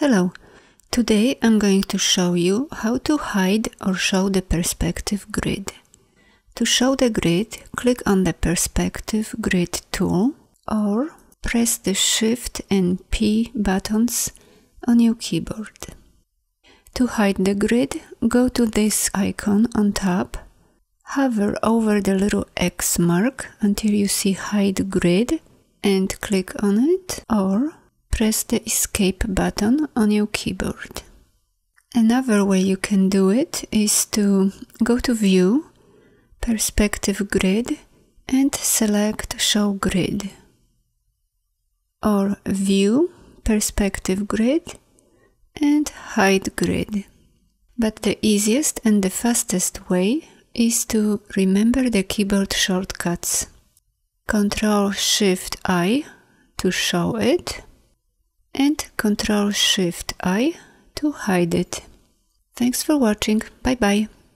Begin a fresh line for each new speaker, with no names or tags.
Hello, today I'm going to show you how to hide or show the perspective grid. To show the grid, click on the perspective grid tool or press the Shift and P buttons on your keyboard. To hide the grid, go to this icon on top, hover over the little X mark until you see Hide Grid and click on it or press the escape button on your keyboard. Another way you can do it is to go to view, perspective grid and select show grid or view, perspective grid and hide grid. But the easiest and the fastest way is to remember the keyboard shortcuts. Control Shift I to show it and Ctrl Shift I to hide it. Thanks for watching. Bye bye.